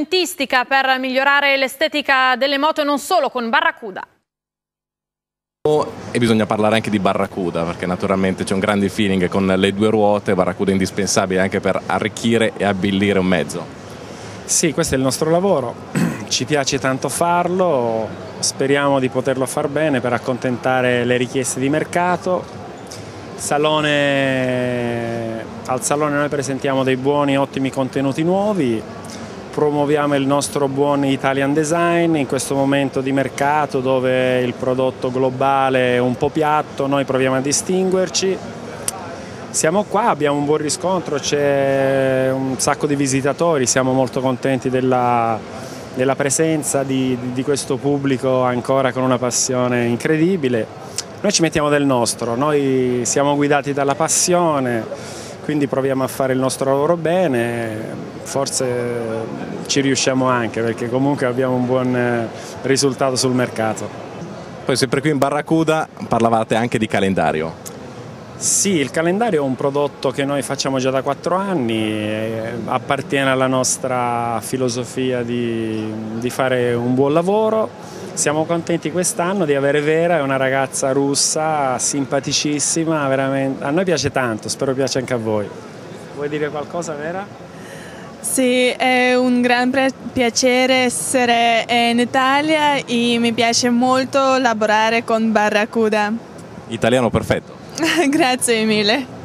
Dentistica per migliorare l'estetica delle moto non solo con Barracuda. E bisogna parlare anche di Barracuda perché naturalmente c'è un grande feeling con le due ruote, Barracuda è indispensabile anche per arricchire e abbellire un mezzo. Sì, questo è il nostro lavoro, ci piace tanto farlo, speriamo di poterlo far bene per accontentare le richieste di mercato. Salone, al Salone noi presentiamo dei buoni, ottimi contenuti nuovi, promuoviamo il nostro buon Italian design in questo momento di mercato dove il prodotto globale è un po' piatto, noi proviamo a distinguerci. Siamo qua, abbiamo un buon riscontro, c'è un sacco di visitatori, siamo molto contenti della, della presenza di, di questo pubblico ancora con una passione incredibile. Noi ci mettiamo del nostro, noi siamo guidati dalla passione, quindi proviamo a fare il nostro lavoro bene, forse ci riusciamo anche perché comunque abbiamo un buon eh, risultato sul mercato. Poi sempre qui in Barracuda parlavate anche di calendario. Sì, il calendario è un prodotto che noi facciamo già da quattro anni, appartiene alla nostra filosofia di, di fare un buon lavoro siamo contenti quest'anno di avere Vera, è una ragazza russa simpaticissima, veramente. a noi piace tanto, spero piace anche a voi. Vuoi dire qualcosa Vera? Sì, è un gran piacere essere in Italia e mi piace molto lavorare con Barracuda. Italiano perfetto. Grazie mille.